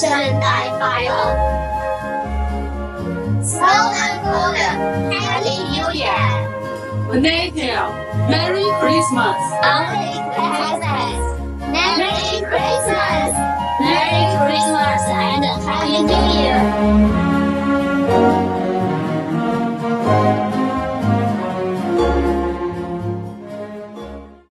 shun thy fire. Snow and golden, Happy New Year! Natal, Merry Christmas! Only Christmas, Merry Christmas! Merry Christmas and Happy New Year!